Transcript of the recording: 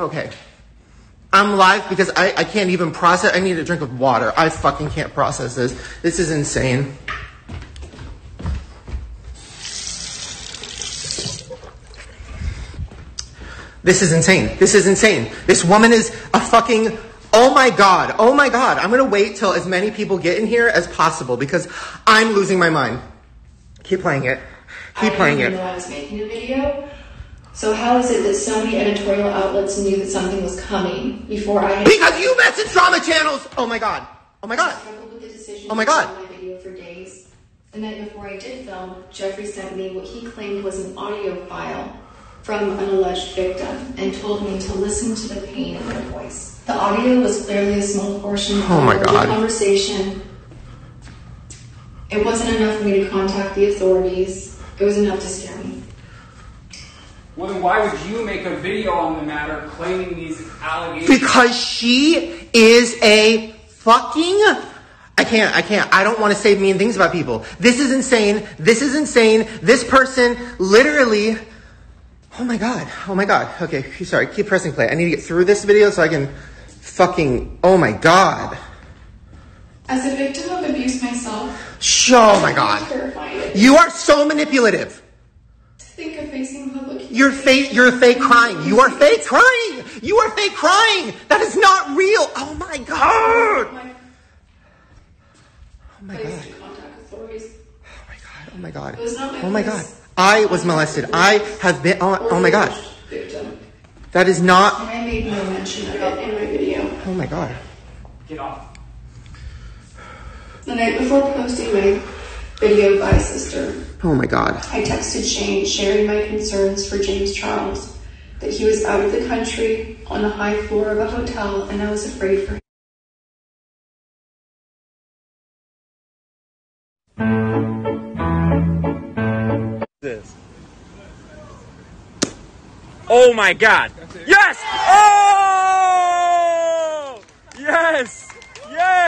Okay. I'm live because I, I can't even process. I need a drink of water. I fucking can't process this. This is insane. This is insane. This is insane. This woman is a fucking. Oh my god. Oh my god. I'm gonna wait till as many people get in here as possible because I'm losing my mind. Keep playing it. Keep I playing didn't it. know I was making a video. So how is it that so many editorial outlets knew that something was coming before I had Because you message drama channels. Oh my god. Oh my god. struggled with the decision Oh my to God. film my video for days? The night before I did film, Jeffree sent me what he claimed was an audio file from an alleged victim and told me to listen to the pain in their voice. The audio was clearly a small portion of Oh my the God. conversation. It wasn't enough for me to contact the authorities. It was enough to scare me. Well, then why would you make a video on the matter claiming these allegations? Because she is a fucking. I can't, I can't. I don't want to say mean things about people. This is insane. This is insane. This person literally. Oh my god. Oh my god. Okay, sorry. Keep pressing play. I need to get through this video so I can fucking. Oh my god. As a victim of abuse myself, Sh- Oh my god. terrified You are so manipulative. to think of facing public. You're fake. You're fake crying. You are fake crying. You are fake crying. That is not real. Oh my god. Oh my god. to contact authorities. Oh my god. Oh my god. It was not my Oh my god. I was molested. I have been. Oh, oh my god. That is not. I made no mention of it in my video. Oh my god. Get off. The night before posting my video by sister, Oh my god. I texted Shane sharing my concerns for James Charles that he was out of the country on the high floor of a hotel and I was afraid for him. this. Oh my god. Yes! Oh!